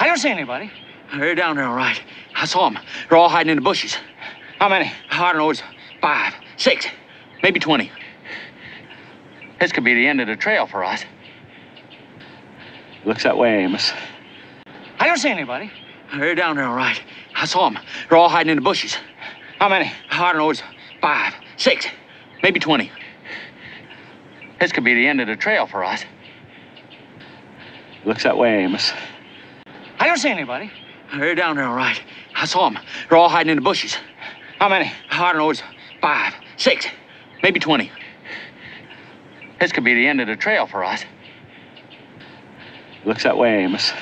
I don't see anybody. They're down there, all right. I saw them. They're all hiding in the bushes. How many? I don't know, it's five, six, maybe 20. This could be the end of the trail for us. Looks that way, Amos. I don't see anybody. They're down there, all right. I saw them. They're all hiding in the bushes. How many? I don't know, it's five, six, maybe 20. This could be the end of the trail for us. Looks that way, Amos. I don't see anybody. They're down there, all right. I saw them. They're all hiding in the bushes. How many? I don't know, it's five, six, maybe 20. This could be the end of the trail for us. Looks that way, Amos.